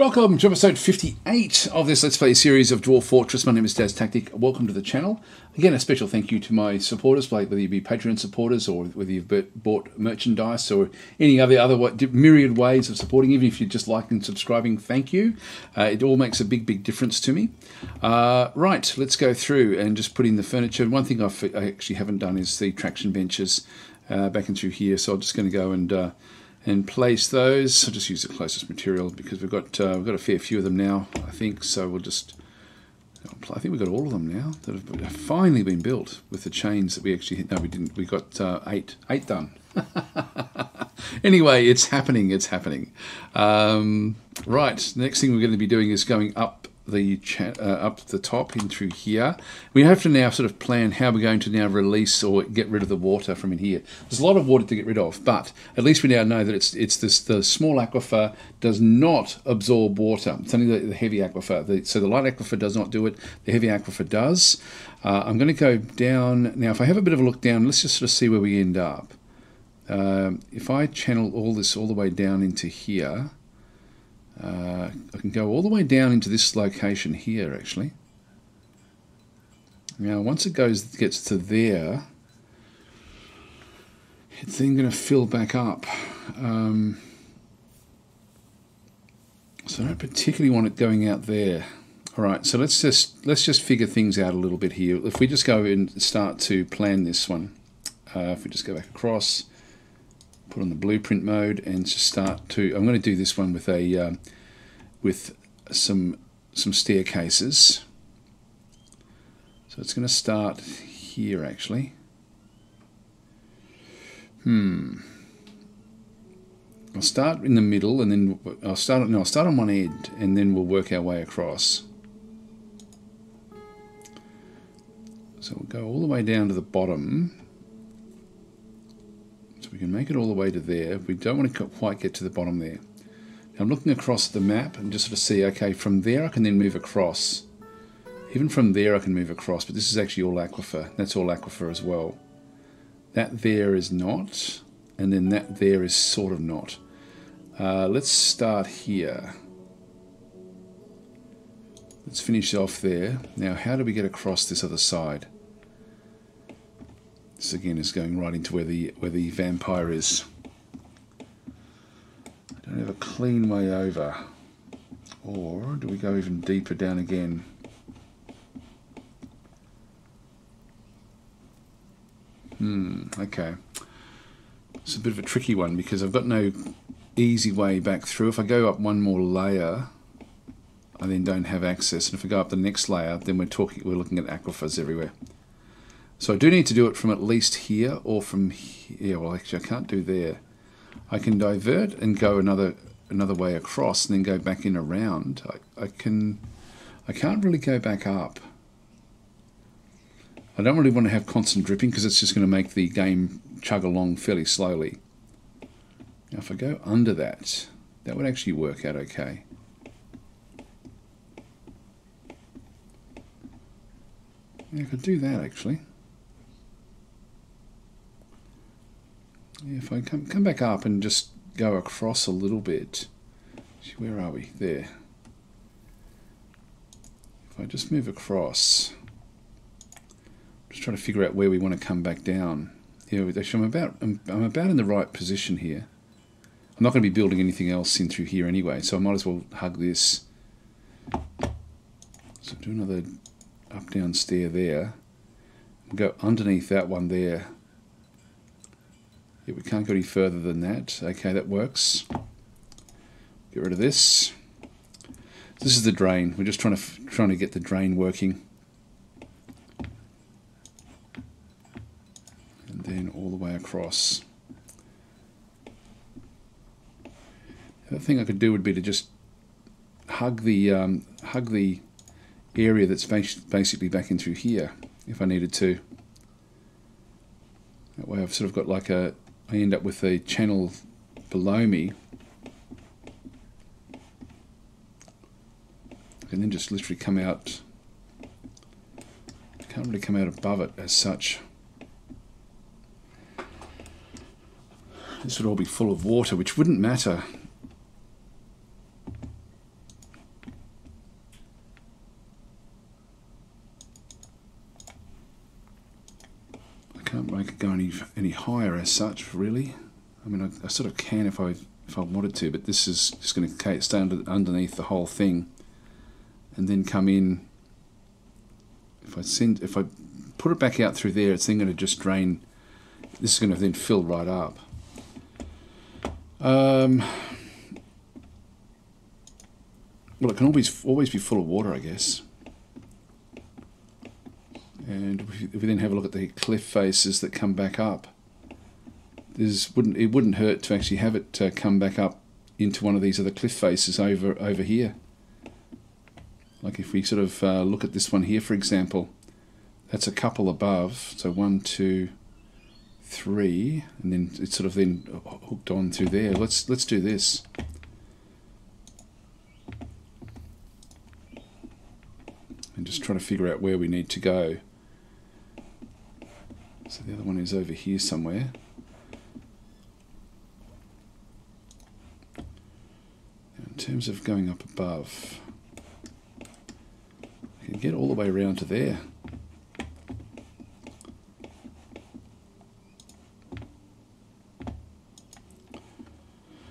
Welcome to episode 58 of this Let's Play series of Dwarf Fortress. My name is DasTactic. Welcome to the channel. Again, a special thank you to my supporters, like whether you be Patreon supporters or whether you've bought merchandise or any other other myriad ways of supporting. Even if you're just liking and subscribing, thank you. Uh, it all makes a big, big difference to me. Uh, right, let's go through and just put in the furniture. One thing I've, i actually haven't done is the traction benches uh, back and through here. So I'm just going to go and uh, and place those. I'll just use the closest material because we've got uh, we've got a fair few of them now, I think. So we'll just I think we've got all of them now that have finally been built with the chains that we actually no we didn't we got uh, eight eight done. anyway, it's happening. It's happening. Um, right. Next thing we're going to be doing is going up the uh, up the top in through here. We have to now sort of plan how we're going to now release or get rid of the water from in here. There's a lot of water to get rid of, but at least we now know that it's it's this the small aquifer does not absorb water. It's only the, the heavy aquifer. The, so the light aquifer does not do it. The heavy aquifer does. Uh, I'm going to go down now. If I have a bit of a look down, let's just sort of see where we end up. Um, if I channel all this all the way down into here uh, I can go all the way down into this location here actually. Now once it goes gets to there, it's then going to fill back up. Um, so I don't particularly want it going out there. All right, so let's just let's just figure things out a little bit here. If we just go and start to plan this one, uh, if we just go back across, put on the blueprint mode and just start to I'm going to do this one with a um, with some some staircases. So it's going to start here actually. Hmm. I'll start in the middle and then I'll start no I'll start on one end and then we'll work our way across. So we'll go all the way down to the bottom we can make it all the way to there. We don't want to quite get to the bottom there. Now I'm looking across the map and just sort of see, okay, from there I can then move across. Even from there I can move across, but this is actually all aquifer. That's all aquifer as well. That there is not, and then that there is sort of not. Uh, let's start here. Let's finish off there. Now, how do we get across this other side? This again is going right into where the where the vampire is. I don't have a clean way over. Or do we go even deeper down again? Hmm, okay. It's a bit of a tricky one because I've got no easy way back through. If I go up one more layer, I then don't have access. And if I go up the next layer, then we're talking we're looking at aquifers everywhere. So I do need to do it from at least here or from here. Well, actually, I can't do there. I can divert and go another another way across and then go back in around. I, I can. I can't really go back up. I don't really want to have constant dripping because it's just going to make the game chug along fairly slowly. Now if I go under that, that would actually work out okay. Yeah, I could do that actually. If I come, come back up and just go across a little bit, where are we? There. If I just move across, just trying to figure out where we want to come back down. Yeah, actually, I'm about I'm, I'm about in the right position here. I'm not going to be building anything else in through here anyway, so I might as well hug this. So do another up down stair there. Go underneath that one there yeah, we can't go any further than that. Okay, that works. Get rid of this. This is the drain. We're just trying to trying to get the drain working. And then all the way across. The other thing I could do would be to just hug the um, hug the area that's basically back in through here if I needed to. That way I've sort of got like a I end up with a channel below me and then just literally come out can't really come out above it as such. This would all be full of water which wouldn't matter any higher as such, really. I mean, I, I sort of can if I if I wanted to, but this is just going to stay under, underneath the whole thing, and then come in. If I send, if I put it back out through there, it's then going to just drain. This is going to then fill right up. Um, well, it can always always be full of water, I guess. And if we then have a look at the cliff faces that come back up, there's wouldn't it wouldn't hurt to actually have it uh, come back up into one of these other cliff faces over over here. Like if we sort of uh, look at this one here, for example, that's a couple above. So one, two, three, and then it's sort of then hooked on through there. Let's let's do this. And just try to figure out where we need to go. So the other one is over here somewhere. In terms of going up above, I can get all the way around to there.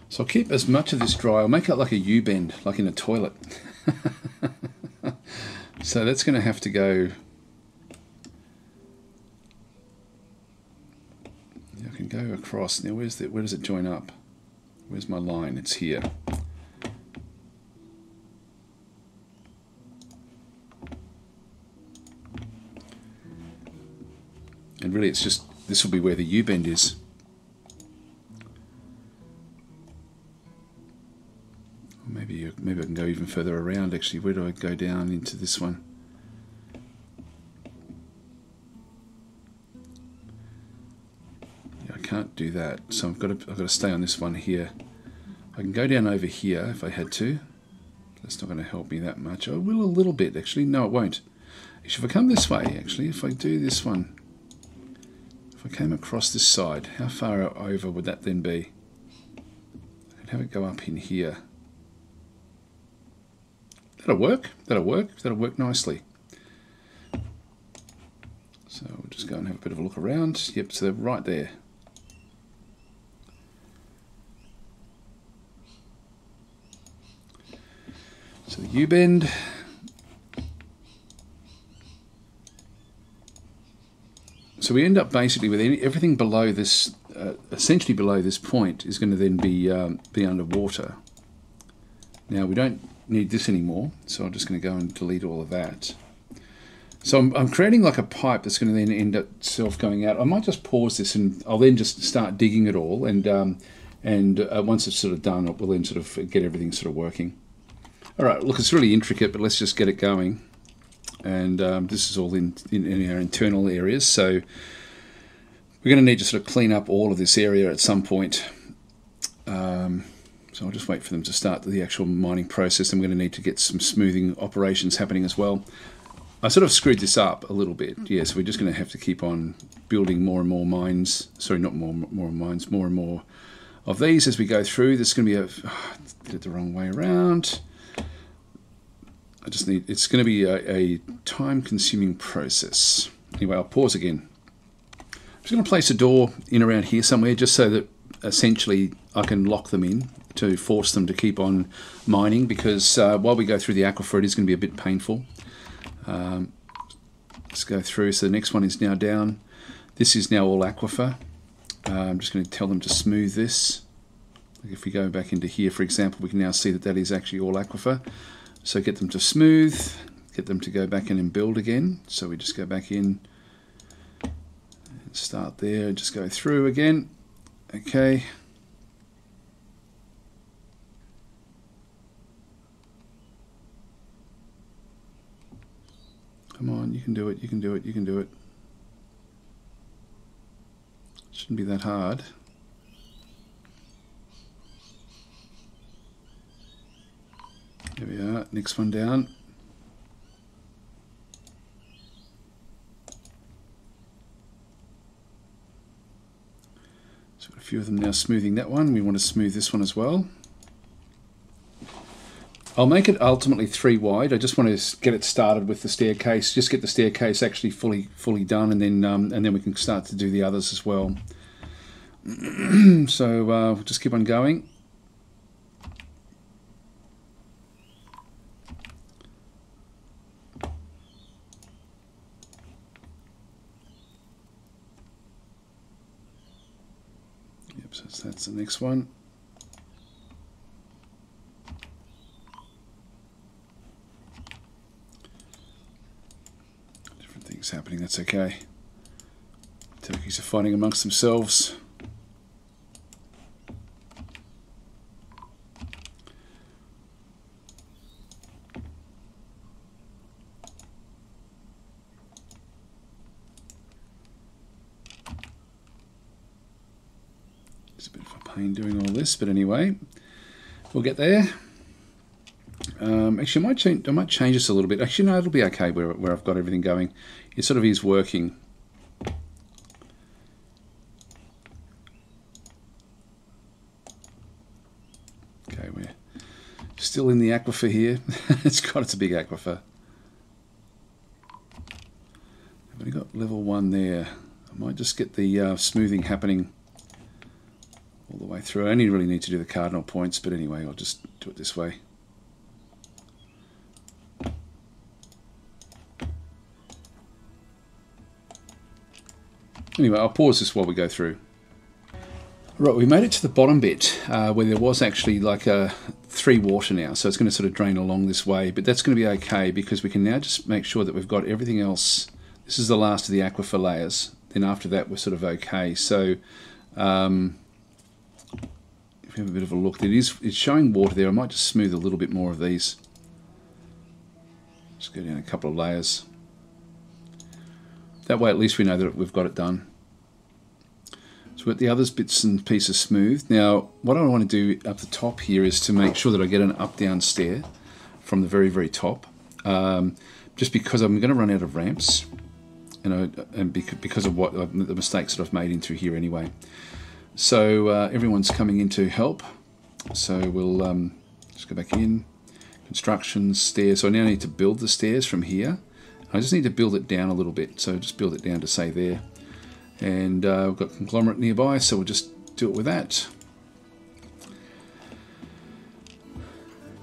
So I'll keep as much of this dry. I'll make it like a U-bend, like in a toilet. so that's going to have to go I can go across. Now, where's the, where does it join up? Where's my line? It's here. And really, it's just this will be where the U bend is. maybe maybe I can go even further around. Actually, where do I go down into this one? I can't do that. So I've got to, I've got to stay on this one here. I can go down over here if I had to. That's not going to help me that much. I will a little bit, actually. No, it won't. If I come this way, actually, if I do this one, I came across this side, how far over would that then be? I'd have it go up in here. That'll work. That'll work. That'll work nicely. So we'll just go and have a bit of a look around. Yep, so they're right there. So the U-bend. So we end up basically with everything below this, uh, essentially below this point, is going to then be um, be underwater. Now we don't need this anymore, so I'm just going to go and delete all of that. So I'm, I'm, creating like a pipe that's going to then end itself going out. I might just pause this and I'll then just start digging it all, and um, and uh, once it's sort of done, we'll then sort of get everything sort of working. All right, look, it's really intricate, but let's just get it going. And um, this is all in, in, in, our internal areas. So we're going to need to sort of clean up all of this area at some point. Um, so I'll just wait for them to start the actual mining process. I'm going to need to get some smoothing operations happening as well. I sort of screwed this up a little bit. Yeah, so we're just going to have to keep on building more and more mines. Sorry, not more more mines, more and more of these as we go through. There's going to be a oh, did it the wrong way around. I just need, it's going to be a, a time consuming process. Anyway, I'll pause again. I'm just going to place a door in around here somewhere just so that essentially I can lock them in to force them to keep on mining because uh, while we go through the aquifer it is going to be a bit painful. Um, let's go through. So the next one is now down. This is now all aquifer. Uh, I'm just going to tell them to smooth this. If we go back into here, for example, we can now see that that is actually all aquifer. So get them to smooth, get them to go back in and build again. So we just go back in, start there, just go through again. Okay. Come on, you can do it, you can do it, you can do it. Shouldn't be that hard. There we are, next one down. So a few of them now smoothing that one. We want to smooth this one as well. I'll make it ultimately three wide. I just want to get it started with the staircase. Just get the staircase actually fully fully done, and then um, and then we can start to do the others as well. so uh, we'll just keep on going. Yep, so that's the next one. Different things happening, that's okay. Turkeys are fighting amongst themselves. It's a bit of a pain doing all this, but anyway, we'll get there. Um, actually, I might change. I might change this a little bit. Actually, no, it'll be okay where, where I've got everything going. It sort of is working. Okay, we're still in the aquifer here. it's got it's a big aquifer. I've only got level one there. I might just get the uh, smoothing happening all the way through. I only really need to do the cardinal points, but anyway, I'll just do it this way. Anyway, I'll pause this while we go through. Right, we made it to the bottom bit uh, where there was actually like a three water now, so it's going to sort of drain along this way, but that's going to be okay because we can now just make sure that we've got everything else. This is the last of the aquifer layers. Then after that, we're sort of okay. So um, if we have a bit of a look, it is it's showing water there. I might just smooth a little bit more of these. Just go down a couple of layers. That way, at least we know that we've got it done. So we've got the others bits and pieces smooth. Now, what I want to do up the top here is to make sure that I get an up-down stair from the very, very top. Um, just because I'm going to run out of ramps, you know, and because of what the mistakes that I've made in through here anyway. So uh, everyone's coming in to help. So we'll um, just go back in. Construction, stairs. So I now need to build the stairs from here. I just need to build it down a little bit. So just build it down to say there and uh, we've got conglomerate nearby so we'll just do it with that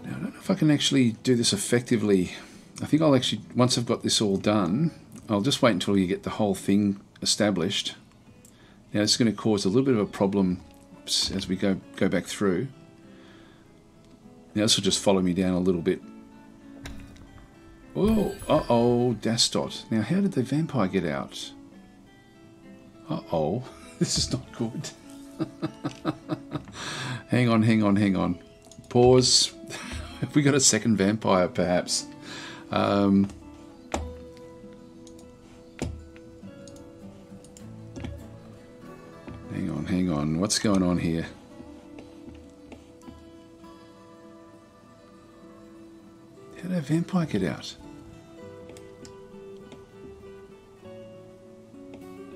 now I don't know if I can actually do this effectively I think I'll actually once I've got this all done I'll just wait until you get the whole thing established now it's going to cause a little bit of a problem as we go go back through now this will just follow me down a little bit Oh, uh-oh, Dastot. Now, how did the vampire get out? Uh-oh, this is not good. hang on, hang on, hang on. Pause. Have we got a second vampire, perhaps? Um, What's going on here? How did a vampire get out?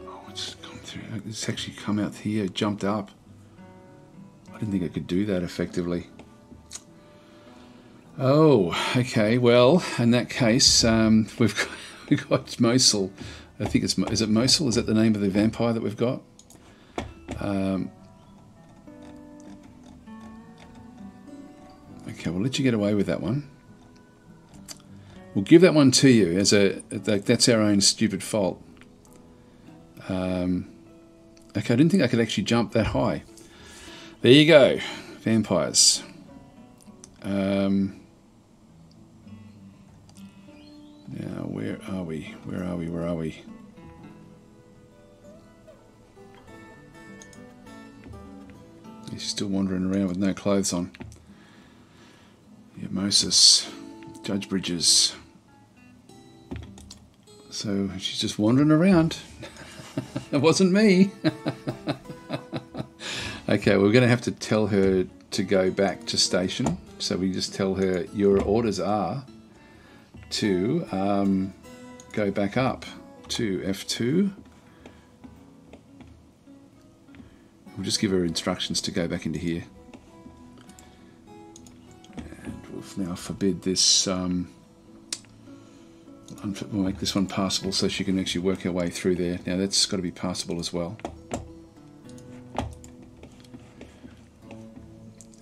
Oh, it's actually come out here, jumped up. I didn't think I could do that effectively. Oh, okay. Well, in that case, um, we've got, we've got Mosul. I think it's is it Mosul? Is that the name of the vampire that we've got? Um, okay, we'll let you get away with that one. We'll give that one to you as a that's our own stupid fault. Um, Okay, I didn't think I could actually jump that high. There you go, vampires. Um, now, where are we? Where are we? Where are we? He's still wandering around with no clothes on. Yeah, Moses, Judge Bridges. So she's just wandering around. it wasn't me. okay, we're going to have to tell her to go back to station. So we just tell her your orders are to um, go back up to F2. We'll just give her instructions to go back into here. And we'll now forbid this... Um, we'll make this one passable so she can actually work her way through there. Now that's got to be passable as well.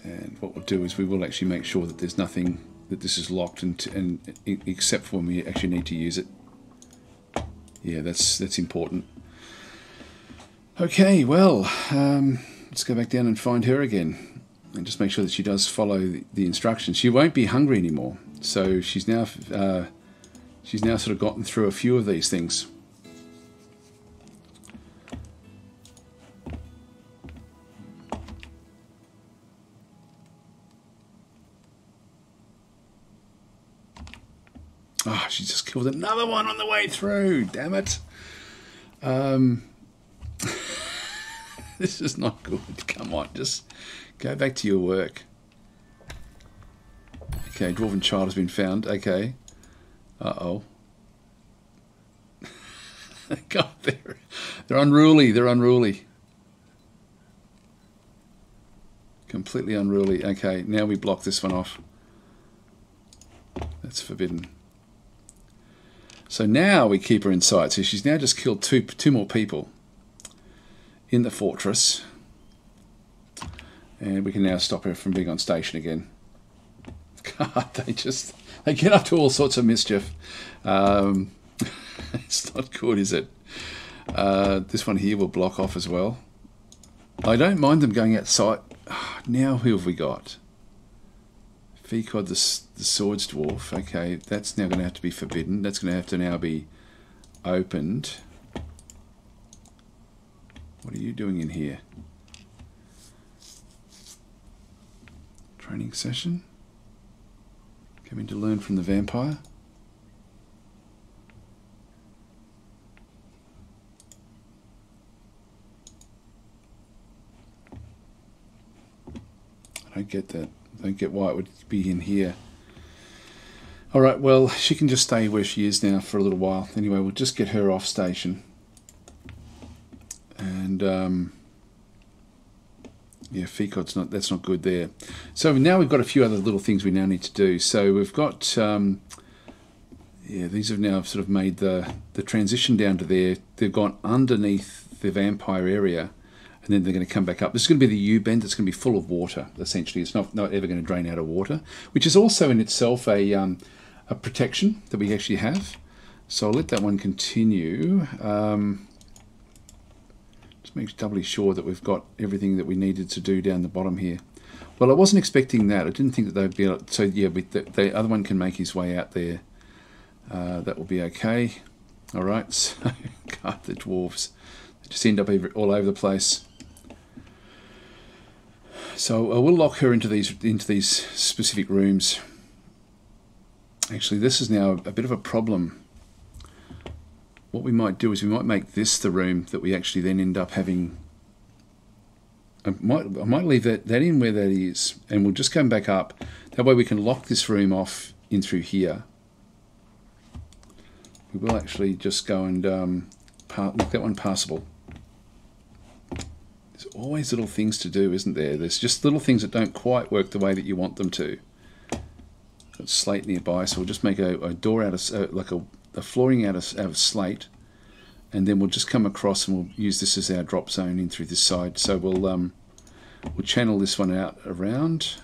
And what we'll do is we will actually make sure that there's nothing that this is locked and, and except for when we actually need to use it. Yeah, that's that's important. Okay, well, um, let's go back down and find her again, and just make sure that she does follow the, instructions. She won't be hungry anymore, so she's now uh, she's now sort of gotten through a few of these things. Oh, she just killed another one on the way through. Damn it. Um, this is not good. Come on, just go back to your work. Okay, dwarven child has been found. Okay. Uh-oh. God, they're, they're unruly. They're unruly. Completely unruly. Okay, now we block this one off. That's forbidden. So now we keep her in sight. So she's now just killed two, two more people in the fortress. And we can now stop her from being on station again. God, they just they get up to all sorts of mischief. Um, it's not good, is it? Uh, this one here will block off as well. I don't mind them going outside. Now who have we got? Fecod the, the Swords Dwarf. Okay, that's now going to have to be forbidden. That's going to have to now be opened. What are you doing in here? Training session? Coming to learn from the vampire? I don't get that I don't get why it would be in here. Alright, well, she can just stay where she is now for a little while. Anyway, we'll just get her off station. And, um, yeah, Fecod's not, that's not good there. So now we've got a few other little things we now need to do. So we've got, um, yeah, these have now sort of made the, the transition down to there. They've gone underneath the vampire area and then they're going to come back up. This is going to be the U bend. It's going to be full of water. Essentially, it's not not ever going to drain out of water, which is also in itself a um, a protection that we actually have. So I'll let that one continue. Um, just make doubly sure that we've got everything that we needed to do down the bottom here. Well, I wasn't expecting that. I didn't think that they'd be able to, so yeah, the, the, other one can make his way out there. Uh, that will be okay. All right, so God, the dwarves They just end up all over the place. So I will lock her into these into these specific rooms. Actually, this is now a bit of a problem. What we might do is we might make this the room that we actually then end up having. I might, I might leave that, that in where that is, and we'll just come back up. That way we can lock this room off in through here. We will actually just go and um, make that one passable. There's always little things to do, isn't there? There's just little things that don't quite work the way that you want them to. Got slate nearby, so we'll just make a, a door out of, uh, like a, a, flooring out of, out of slate, and then we'll just come across and we'll use this as our drop zone in through this side. So we'll um, we'll channel this one out around.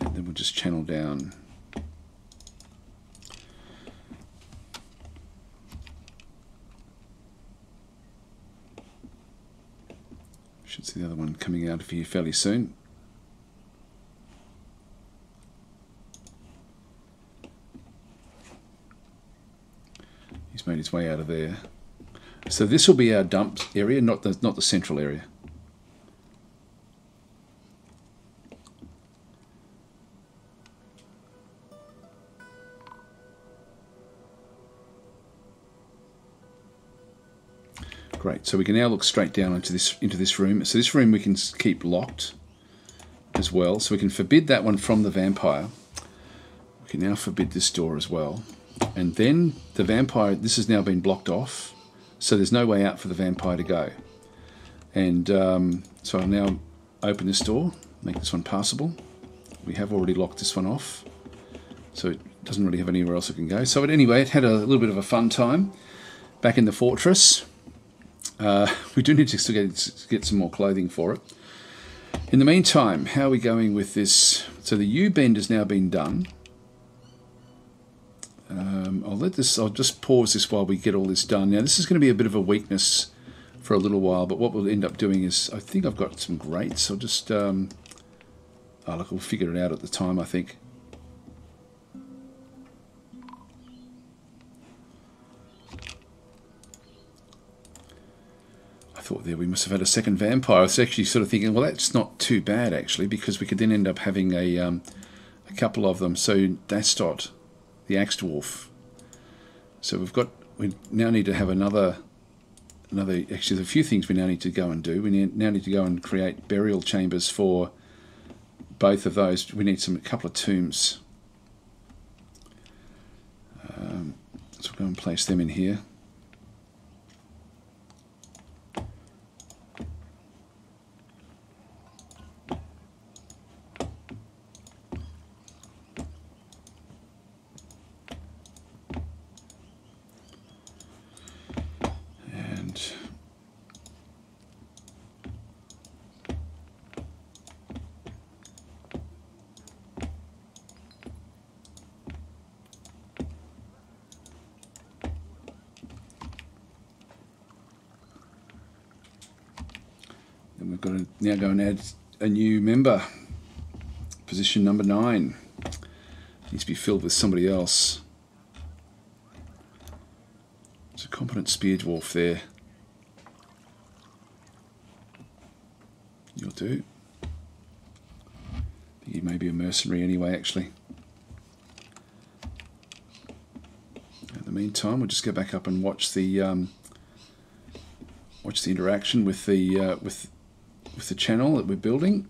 And then we'll just channel down Should see the other one coming out of here fairly soon. He's made his way out of there. So this will be our dump area, not the not the central area. Great, so we can now look straight down into this into this room. So this room we can keep locked as well. So we can forbid that one from the vampire. We can now forbid this door as well. And then the vampire, this has now been blocked off. So there's no way out for the vampire to go. And um, so I'll now open this door, make this one passable. We have already locked this one off. So it doesn't really have anywhere else it can go. So anyway, it had a little bit of a fun time back in the fortress Uh, we do need to get, get some more clothing for it. In the meantime, how are we going with this? So the U-bend has now been done. Um, I'll let this. I'll just pause this while we get all this done. Now this is going to be a bit of a weakness for a little while, but what we'll end up doing is I think I've got some grates. I'll just um, oh look, we'll figure it out at the time. I think. I thought there we must have had a second vampire. I was actually sort of thinking, well, that's not too bad actually, because we could then end up having a um, a couple of them. So Dastot, the axe dwarf. So we've got we now need to have another another. Actually, there's a few things we now need to go and do. We need, now need to go and create burial chambers for both of those. We need some a couple of tombs. Um, so we'll go and place them in here. Now go and add a new member. Position number nine. Needs to be filled with somebody else. It's a competent spear dwarf there. You'll do. He may be a mercenary anyway, actually. In the meantime, we'll just go back up and watch the um, watch the interaction with the uh, with with the channel that we're building.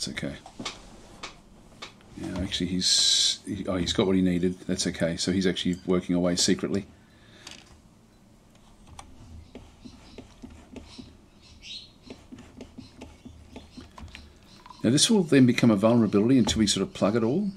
that's okay. Yeah, actually, he's he, oh, he's got what he needed. That's okay. So he's actually working away secretly. Now this will then become a vulnerability until we sort of plug it all.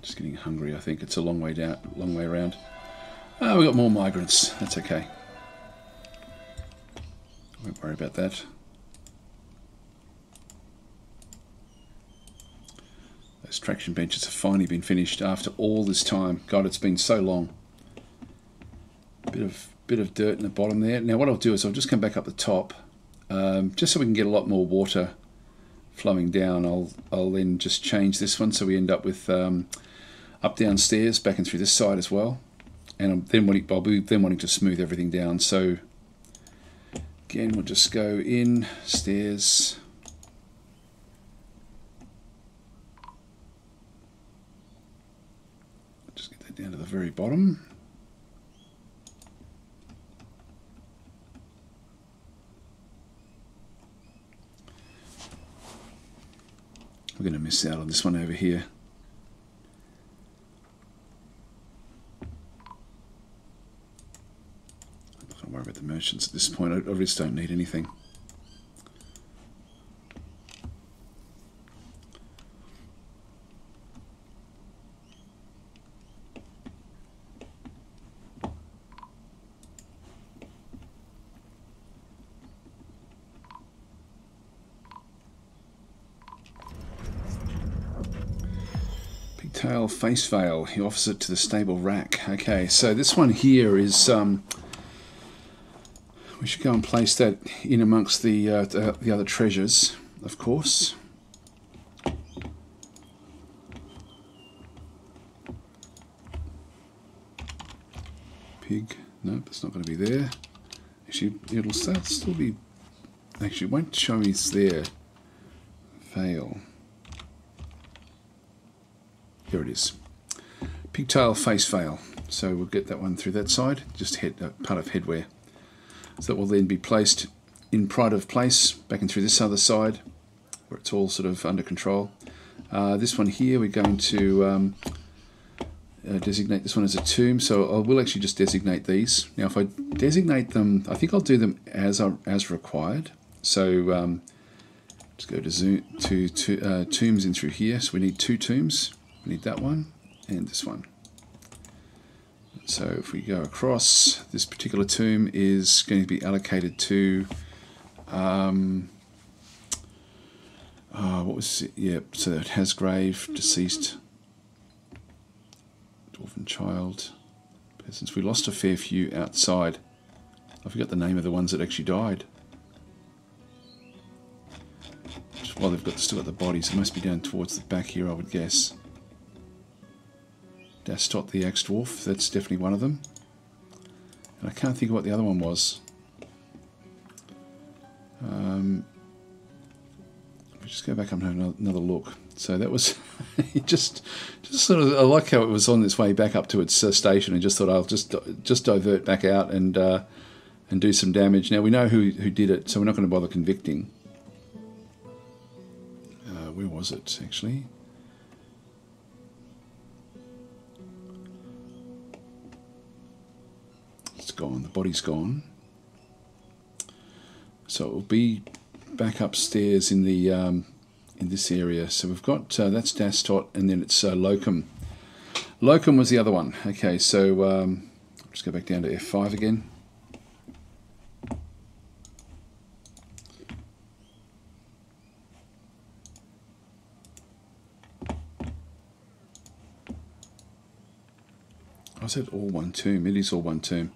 Just getting hungry, I think. It's a long way down, long way around. Oh, we've got more migrants. That's okay. Won't worry about that. Those traction benches have finally been finished after all this time. God, it's been so long. Bit of bit of dirt in the bottom there. Now what I'll do is I'll just come back up the top, um, just so we can get a lot more water flowing down. I'll I'll then just change this one so we end up with um, up downstairs, back and through this side as well. And I'm then wanting, I'll be then wanting to smooth everything down. So again, we'll just go in stairs. Down to the very bottom. We're going to miss out on this one over here. Don't going to worry about the merchants at this point. I just don't need anything. Tail face veil. He offers it to the stable rack. Okay, so this one here is. Um, we should go and place that in amongst the uh, the, the other treasures, of course. Pig. Nope, it's not going to be there. Actually, it'll still be. Actually, it won't show me it's there. Fail. Here it is. Pigtail face veil. So we'll get that one through that side, just head, uh, part of headwear. So that will then be placed in pride of place, back and through this other side, where it's all sort of under control. Uh, this one here, we're going to um, uh, designate this one as a tomb. So I will actually just designate these. Now, if I designate them, I think I'll do them as as required. So um, let's go to zoom to, to uh, tombs in through here. So we need two tombs. We need that one and this one. So if we go across, this particular tomb is going to be allocated to um, uh, what was it? Yep, yeah, so it has grave, deceased, dwarven child. Since we lost a fair few outside, I forgot the name of the ones that actually died. Well, they've got still got the bodies. It must be down towards the back here, I would guess. Dastot the Axe Dwarf, that's definitely one of them. And I can't think of what the other one was. Um, just go back up and have another look. So that was just, just sort of. I like how it was on its way back up to its uh, station, and just thought I'll just just divert back out and uh, and do some damage. Now we know who who did it, so we're not going to bother convicting. Uh, where was it actually? Gone. The body's gone. So it will be back upstairs in the um, in this area. So we've got uh, that's Dastot, and then it's uh, Locum. Locum was the other one. Okay, so um, just go back down to F5 again. I said all one tomb. It is all one tomb.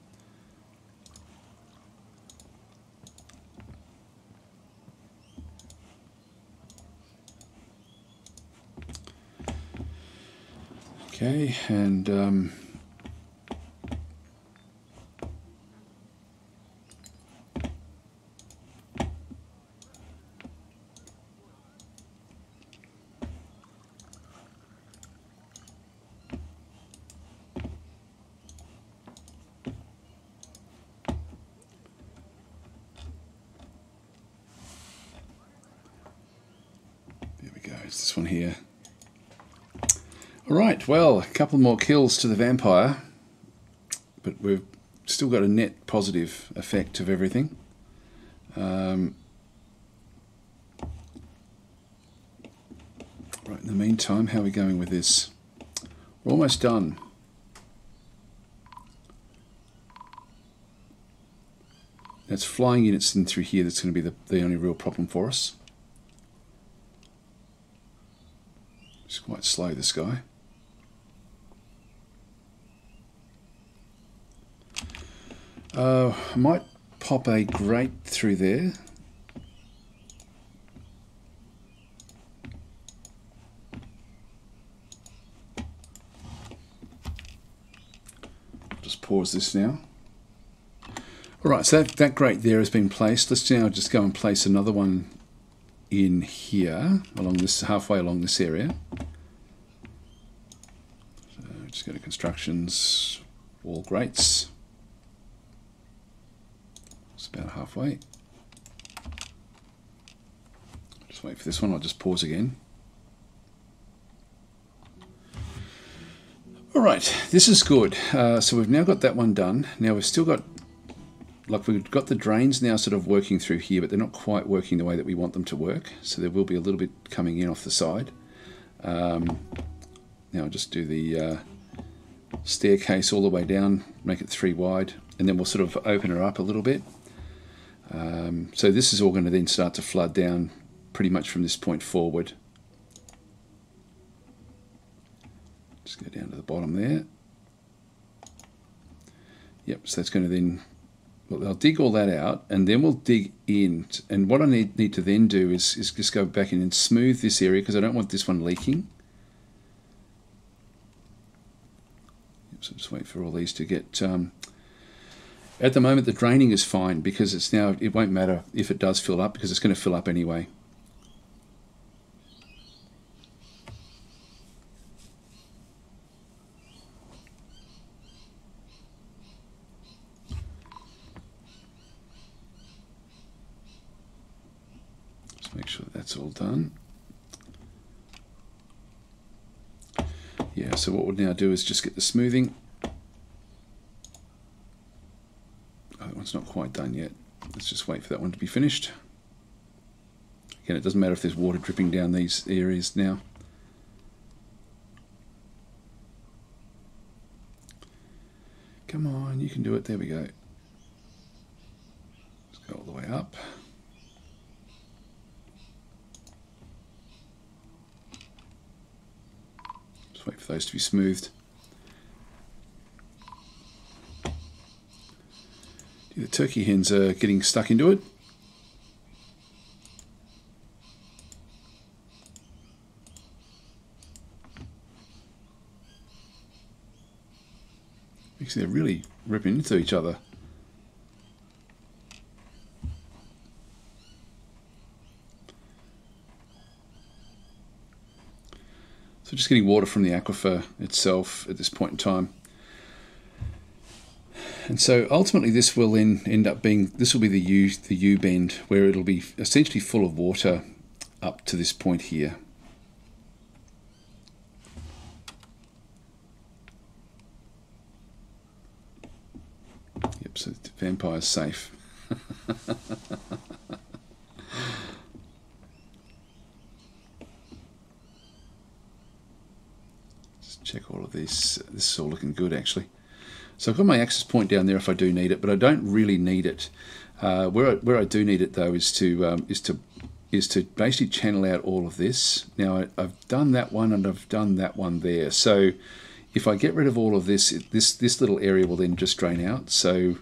Okay, and um, There we go, it's this one here. Right, well, a couple more kills to the vampire, but we've still got a net positive effect of everything. Um, right, in the meantime, how are we going with this? We're almost done. That's flying units in through here that's going to be the, the only real problem for us. It's quite slow, this guy. Uh, I might pop a grate through there. Just pause this now. Alright, so that, that grate there has been placed. Let's now just go and place another one in here, along this halfway along this area. So just go to constructions, wall grates about halfway. Just wait for this one, I'll just pause again. Alright, this is good. Uh, so we've now got that one done. Now we've still got, like we've got the drains now sort of working through here, but they're not quite working the way that we want them to work. So there will be a little bit coming in off the side. Um, now I'll just do the uh, staircase all the way down, make it three wide, and then we'll sort of open her up a little bit. Um, so this is all going to then start to flood down pretty much from this point forward. Just go down to the bottom there. Yep, so that's going to then, well, I'll dig all that out and then we'll dig in. And what I need, need to then do is, is just go back in and smooth this area because I don't want this one leaking. Yep, so just wait for all these to get um, at the moment, the draining is fine because it's now, it won't matter if it does fill up because it's going to fill up anyway. Just make sure that's all done. Yeah, so what we'll now do is just get the smoothing. Oh, that one's not quite done yet. Let's just wait for that one to be finished. Again, it doesn't matter if there's water dripping down these areas now. Come on, you can do it. There we go. Let's go all the way up. Just wait for those to be smoothed. The turkey hens are getting stuck into it. Because they're really ripping into each other. So just getting water from the aquifer itself at this point in time. And so ultimately this will then end up being, this will be the U, the U bend where it'll be essentially full of water up to this point here. Yep, so the vampire's safe. Check all of this. This is all looking good actually. So I've got my access point down there if I do need it, but I don't really need it. Uh, where I, where I do need it though is to um, is to is to basically channel out all of this. Now I, have done that one and I've done that one there. So if I get rid of all of this, this this little area will then just drain out. So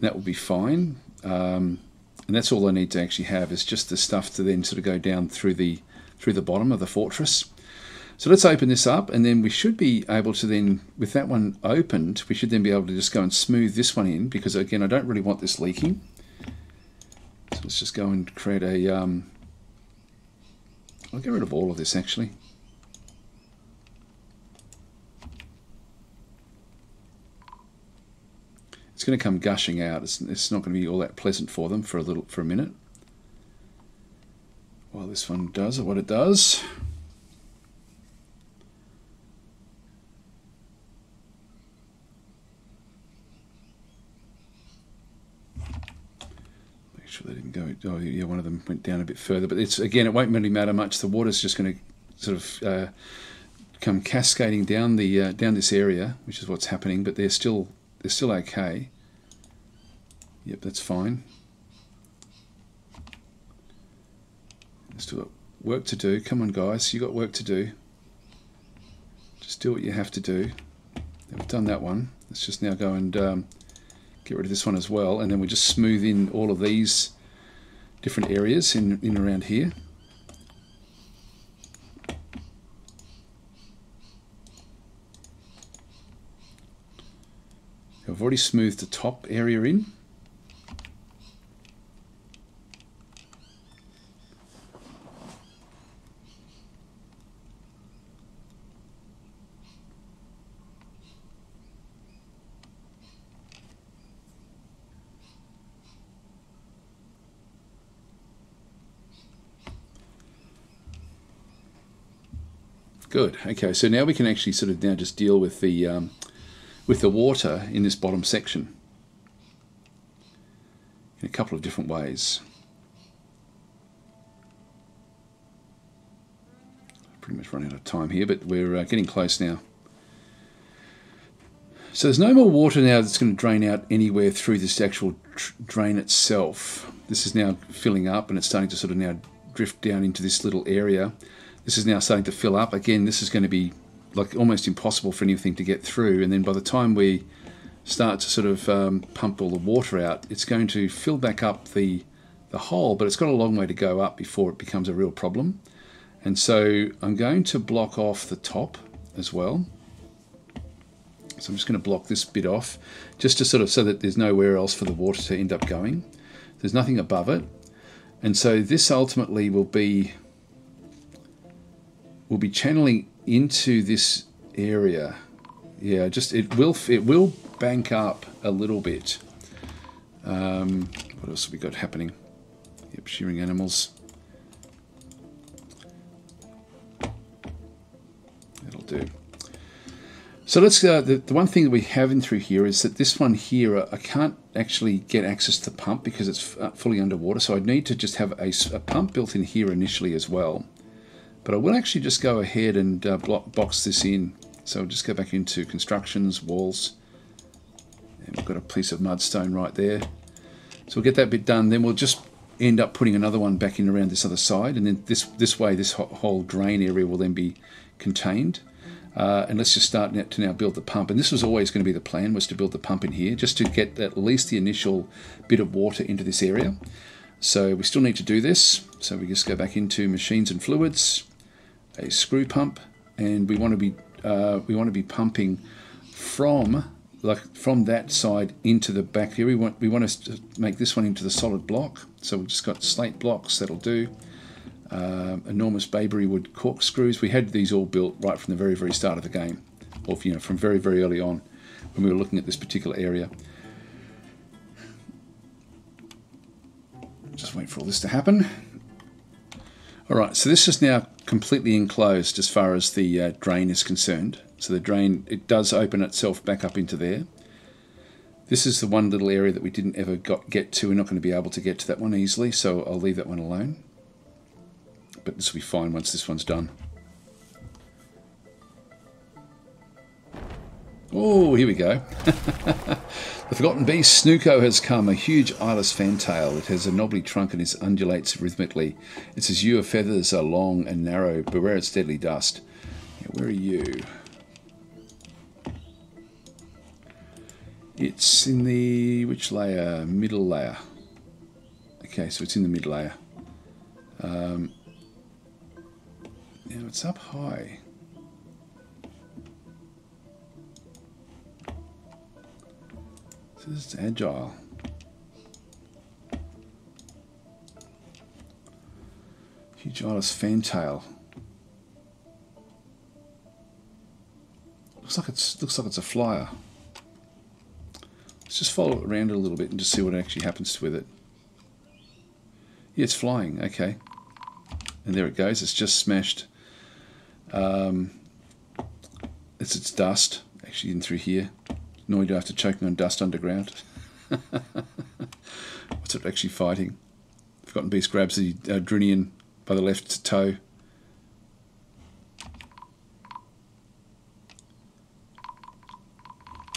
that will be fine. Um, and that's all I need to actually have is just the stuff to then sort of go down through the through the bottom of the fortress. So let's open this up and then we should be able to then, with that one opened, we should then be able to just go and smooth this one in because again, I don't really want this leaking. So let's just go and create a, um, I'll get rid of all of this actually. It's going to come gushing out. It's, it's not going to be all that pleasant for them for a little, for a minute. While this one does what it does. They didn't go. Oh, yeah, one of them went down a bit further. But it's again, it won't really matter much. The water's just going to sort of uh, come cascading down the uh, down this area, which is what's happening. But they're still they're still okay. Yep, that's fine. Still got work to do. Come on, guys, you got work to do. Just do what you have to do. We've done that one. Let's just now go and um, get rid of this one as well and then we just smooth in all of these different areas in, in around here. I've already smoothed the top area in Good. Okay, so now we can actually sort of now just deal with the um, with the water in this bottom section in a couple of different ways. Pretty much running out of time here, but we're uh, getting close now. So there's no more water now that's going to drain out anywhere through this actual drain itself. This is now filling up and it's starting to sort of now drift down into this little area. This is now starting to fill up. Again, this is going to be like almost impossible for anything to get through. And then by the time we start to sort of um, pump all the water out, it's going to fill back up the, the hole, but it's got a long way to go up before it becomes a real problem. And so I'm going to block off the top as well. So I'm just going to block this bit off just to sort of so that there's nowhere else for the water to end up going. There's nothing above it. And so this ultimately will be we'll be channeling into this area. Yeah, just it will it will bank up a little bit. Um, what else have we got happening? Yep, shearing animals. That'll do. So let's uh, the, the one thing that we have in through here is that this one here, uh, I can't actually get access to the pump because it's uh, fully underwater. So I need to just have a, a pump built in here initially as well. But I will actually just go ahead and uh, block, box this in. So I'll just go back into constructions, walls. And we've got a piece of mudstone right there. So we'll get that bit done. Then we'll just end up putting another one back in around this other side. And then this, this way, this whole drain area will then be contained. Uh, and let's just start now to now build the pump. And this was always going to be the plan, was to build the pump in here, just to get at least the initial bit of water into this area. So we still need to do this. So we just go back into machines and fluids, a screw pump, and we want to be uh, we want to be pumping from like from that side into the back here. We want we want to make this one into the solid block. So we've just got slate blocks that'll do uh, enormous Bayberry wood corkscrews. We had these all built right from the very, very start of the game, or you know, from very, very early on when we were looking at this particular area. Just wait for all this to happen. All right, so this is now completely enclosed as far as the uh, drain is concerned. So the drain, it does open itself back up into there. This is the one little area that we didn't ever got, get to. We're not going to be able to get to that one easily, so I'll leave that one alone but this will be fine once this one's done. Oh, here we go. the Forgotten Beast, Snooko, has come. A huge eyeless fantail. It has a knobbly trunk and it undulates rhythmically. Its azure feathers are long and narrow. Beware its deadly dust. Yeah, where are you? It's in the... which layer? Middle layer. Okay, so it's in the mid layer. Um, know, it's up high. This is agile. Huge Hugilis fantail. Looks like it's looks like it's a flyer. Let's just follow it around a little bit and just see what actually happens with it. Yeah, it's flying. Okay, and there it goes. It's just smashed um, it's its dust, actually in through here. No idea after choking on dust underground. What's it actually fighting? Forgotten Beast grabs the uh, Drinian by the left toe.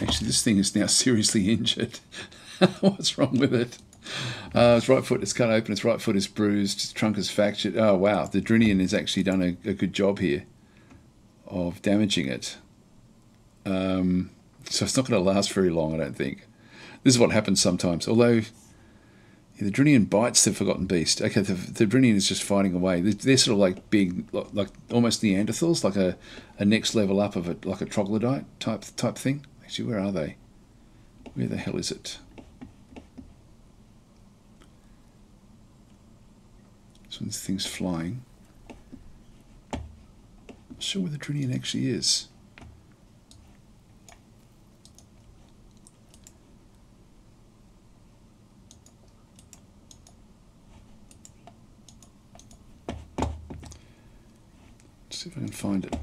Actually, this thing is now seriously injured. What's wrong with it? Uh, its right foot is cut open, its right foot is bruised, its trunk is fractured. Oh, wow. The Drinian has actually done a, a good job here of damaging it. Um, so it's not going to last very long, I don't think. This is what happens sometimes. Although the Drinian bites the Forgotten Beast. Okay, the, the Drinian is just fighting away. They're, they're, sort of like big, like, almost Neanderthals, like a, a next level up of it, like a troglodyte type type thing. Actually, where are they? Where the hell is it? So this thing's flying I'm not sure where the Drinian actually is. See if I can find it.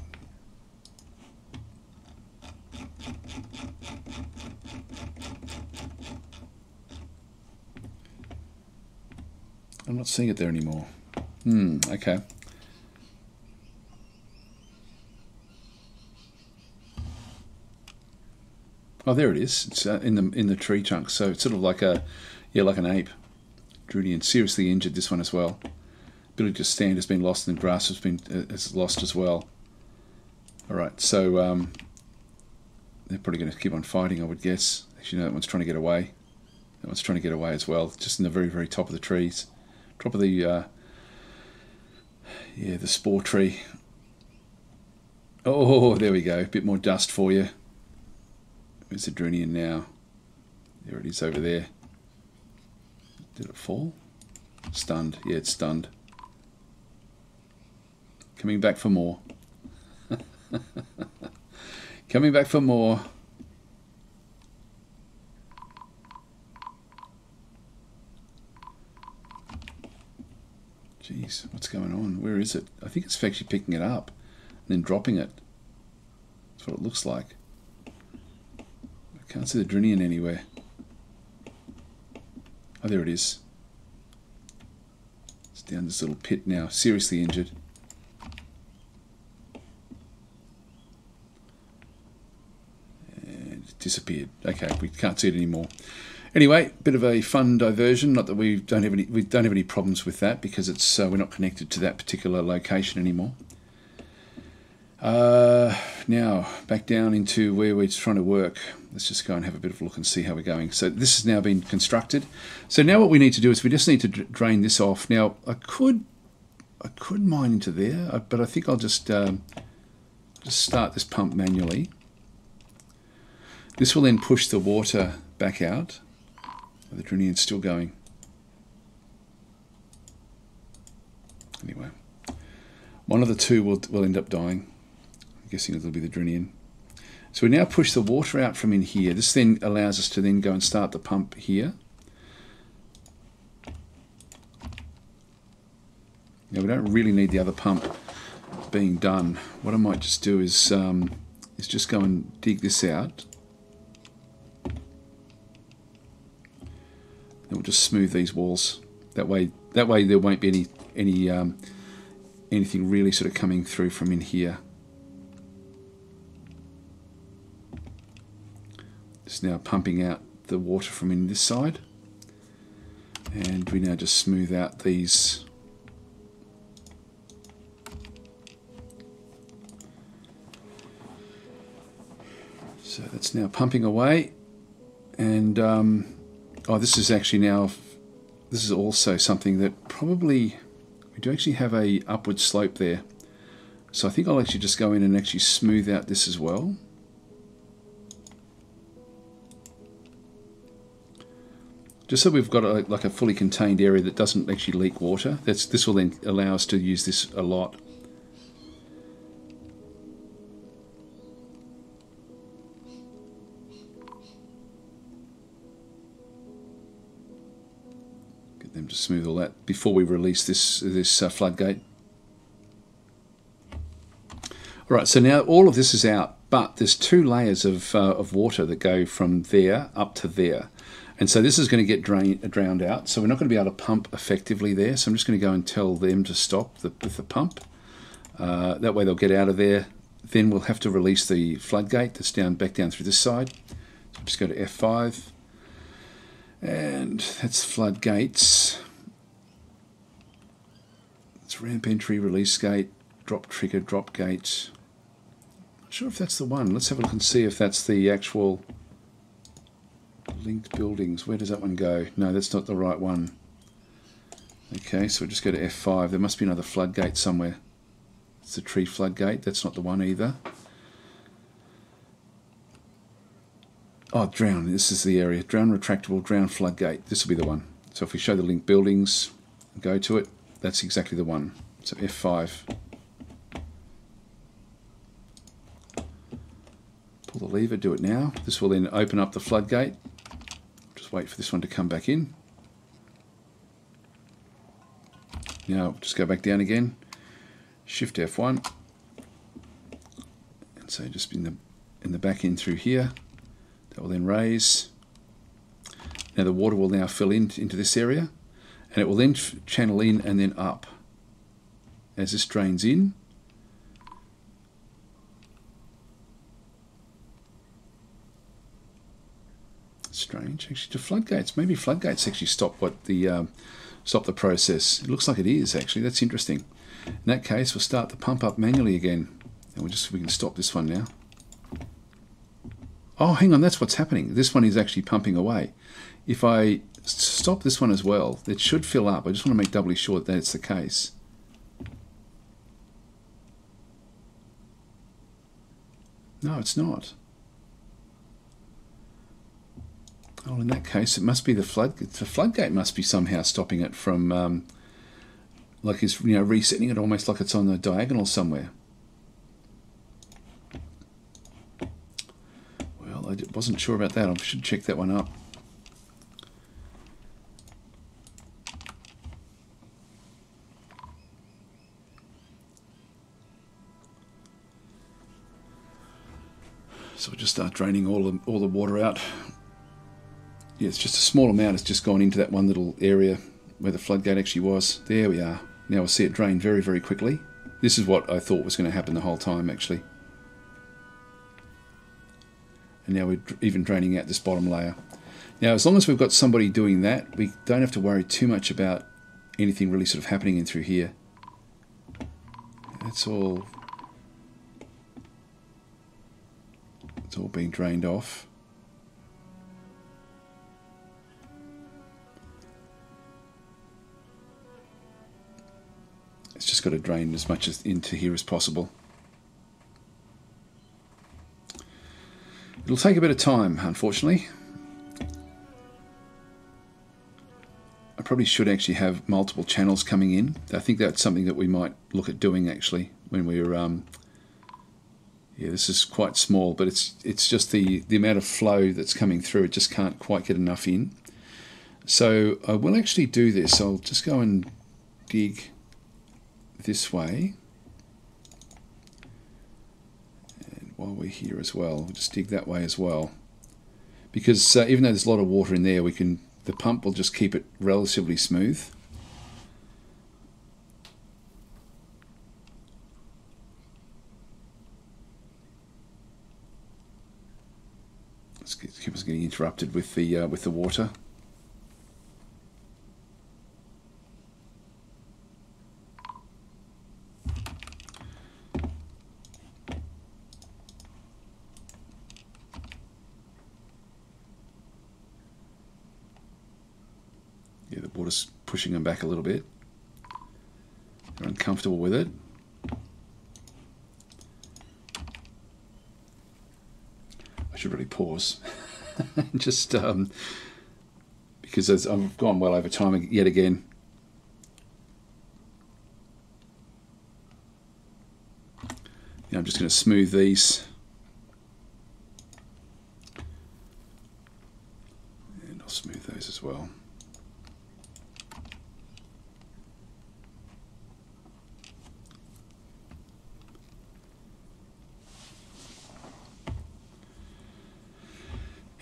I'm not seeing it there anymore. Hmm, okay. Oh, there it is. It's uh, in the in the tree trunk. So it's sort of like a, yeah, like an ape. Drunian seriously injured this one as well. To stand has been lost, and grass has been uh, has lost as well. All right, so um, they're probably going to keep on fighting, I would guess. Actually, no, that one's trying to get away. That one's trying to get away as well, just in the very very top of the trees, top of the uh, yeah the spore tree. Oh, there we go. A bit more dust for you. Where's the Drinian now? There it is over there. Did it fall? Stunned. Yeah, it's stunned. Coming back for more. Coming back for more. Jeez, what's going on? Where is it? I think it's actually picking it up and then dropping it. That's what it looks like. I can't see the Drinian anywhere. Oh, there it is. It's down this little pit now, seriously injured. And it disappeared. Okay, we can't see it anymore. Anyway, bit of a fun diversion. Not that we don't have any we don't have any problems with that because it's uh, we're not connected to that particular location anymore. Uh, now back down into where we're trying to work. Let's just go and have a bit of a look and see how we're going. So this has now been constructed. So now what we need to do is we just need to drain this off. Now I could I could mine into there, uh, but I think I'll just um, just start this pump manually. This will then push the water back out the Drinian's still going. Anyway, one of the two will, will end up dying. I'm guessing it'll be the Drinian. So we now push the water out from in here. This then allows us to then go and start the pump here. Now we don't really need the other pump being done. What I might just do is um, is just go and dig this out and we'll just smooth these walls. That way, that way there won't be any any um, anything really sort of coming through from in here. Just now pumping out the water from in this side, and we now just smooth out these. So that's now pumping away, and um, oh, this is actually now, this is also something that probably, we do actually have a upward slope there. So I think I'll actually just go in and actually smooth out this as well. Just so we've got a, like a fully contained area that doesn't actually leak water. That's This will then allow us to use this a lot. Smooth all that before we release this this uh, floodgate. All right, so now all of this is out, but there's two layers of, uh, of water that go from there up to there. And so this is going to get drain, drowned out. So we're not going to be able to pump effectively there. So I'm just going to go and tell them to stop the, with the pump. Uh, that way they'll get out of there. Then we'll have to release the floodgate that's down back down through this side. So just go to F5. And that's floodgates. It's ramp entry, release gate, drop trigger, drop gate. Not sure if that's the one. Let's have a look and see if that's the actual linked buildings. Where does that one go? No, that's not the right one. Okay, so we'll just go to F5. There must be another floodgate somewhere. It's the tree floodgate. That's not the one either. Oh, drown. This is the area. Drown retractable, drown floodgate. This will be the one. So if we show the linked buildings, go to it, that's exactly the one. So F5. Pull the lever, do it now. This will then open up the floodgate. Just wait for this one to come back in. Now just go back down again. Shift F1. And so just in the in the back end through here. That will then raise. Now the water will now fill in into this area and it will then channel in and then up. As this drains in, strange actually to floodgates. Maybe floodgates actually stop what the um, stop the process. It looks like it is actually. That's interesting. In that case we'll start the pump up manually again. And we'll just we can stop this one now. Oh, hang on, that's what's happening. This one is actually pumping away. If I stop this one as well, it should fill up. I just want to make doubly sure that that's the case. No, it's not. Oh, in that case, it must be the flood. The floodgate must be somehow stopping it from, um, like it's you know resetting it almost like it's on the diagonal somewhere. Well, I wasn't sure about that. I should check that one up. So we'll just start draining all the, all the water out. Yeah, it's just a small amount. It's just gone into that one little area where the floodgate actually was. There we are. Now we'll see it drain very, very quickly. This is what I thought was going to happen the whole time, actually. And now we're even draining out this bottom layer. Now, as long as we've got somebody doing that, we don't have to worry too much about anything really sort of happening in through here. That's all. It's all being drained off. It's just got to drain as much as into here as possible. It'll take a bit of time, unfortunately. I probably should actually have multiple channels coming in. I think that's something that we might look at doing actually when we're um, yeah this is quite small but it's it's just the the amount of flow that's coming through it just can't quite get enough in. So I will actually do this. I'll just go and dig this way. And while we're here as well we'll just dig that way as well. Because uh, even though there's a lot of water in there we can the pump will just keep it relatively smooth. Us getting interrupted with the uh, with the water. Yeah, the water's pushing them back a little bit. They're uncomfortable with it. I should really pause. Just um, because I've gone well over time yet again. I'm just going to smooth these. And I'll smooth those as well.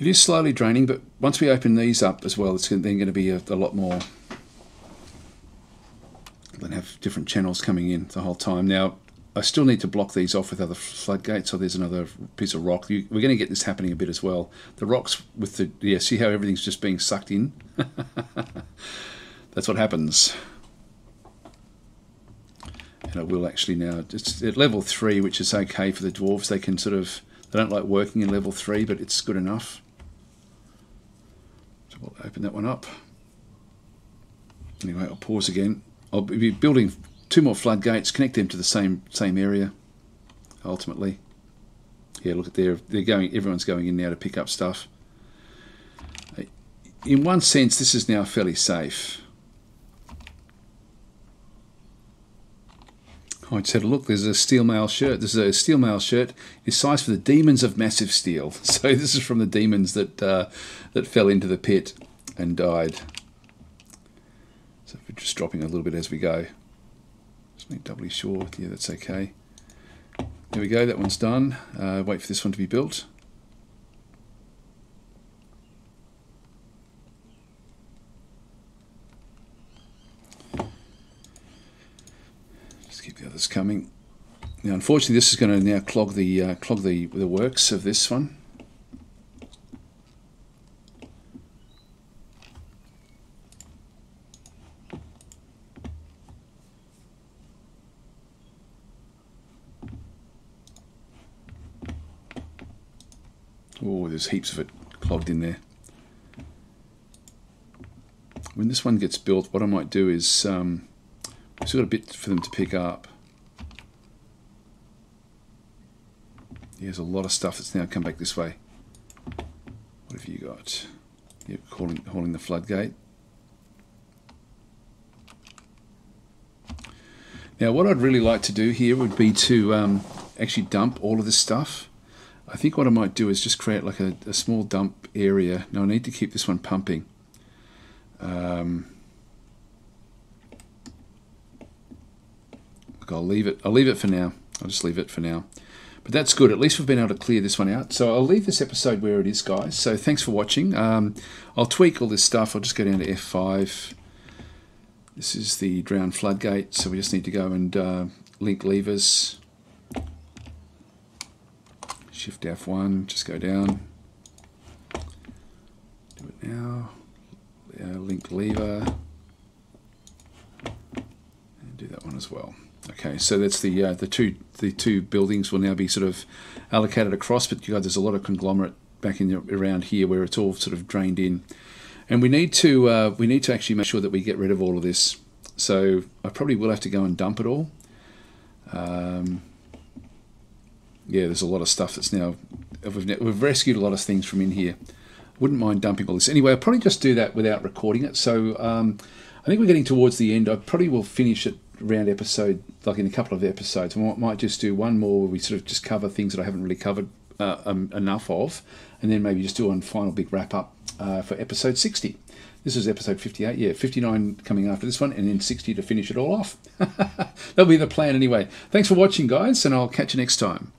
It is slowly draining, but once we open these up as well, it's then going to be a, a lot more. Then have different channels coming in the whole time. Now, I still need to block these off with other floodgates, so there's another piece of rock. We're going to get this happening a bit as well. The rocks with the, yeah, see how everything's just being sucked in? That's what happens. And I will actually now, it's at level 3, which is okay for the dwarves. They can sort of, they don't like working in level 3, but it's good enough. We'll open that one up. Anyway, I'll pause again. I'll be building two more floodgates, connect them to the same same area. Ultimately, yeah. Look at there. They're going. Everyone's going in now to pick up stuff. In one sense, this is now fairly safe. I a look. There's a steel mail shirt. This is a steel mail shirt. It's sized for the demons of massive steel. So this is from the demons that uh, that fell into the pit and died. So we're just dropping a little bit as we go. Just make doubly sure. Yeah, that's okay. There we go. That one's done. Uh, wait for this one to be built. Others coming. Now, unfortunately, this is going to now clog the uh, clog the the works of this one. Oh, there's heaps of it clogged in there. When this one gets built, what I might do is um, We've still got a bit for them to pick up. There's a lot of stuff that's now come back this way. What have you got? Holding, holding the floodgate. Now, what I'd really like to do here would be to um, actually dump all of this stuff. I think what I might do is just create like a, a small dump area. Now, I need to keep this one pumping. Um, Look, I'll leave it. I'll leave it for now. I'll just leave it for now. But that's good. At least we've been able to clear this one out. So I'll leave this episode where it is, guys. So thanks for watching. Um, I'll tweak all this stuff. I'll just go down to F5. This is the drown floodgate. So we just need to go and uh, link levers. Shift F1. Just go down. Do it now. Uh, link lever. And do that one as well. Okay, so that's the uh, the two the two buildings will now be sort of allocated across, but you guys, there's a lot of conglomerate back in the, around here where it's all sort of drained in, and we need to uh, we need to actually make sure that we get rid of all of this. So I probably will have to go and dump it all. Um, yeah, there's a lot of stuff that's now we've, we've rescued a lot of things from in here. Wouldn't mind dumping all this anyway. I'll probably just do that without recording it. So um, I think we're getting towards the end. I probably will finish it around episode, like in a couple of episodes. I might just do one more where we sort of just cover things that I haven't really covered uh, um, enough of, and then maybe just do one final big wrap up uh, for episode 60. This is episode 58, yeah, 59 coming after this one, and then 60 to finish it all off. That'll be the plan anyway. Thanks for watching, guys, and I'll catch you next time.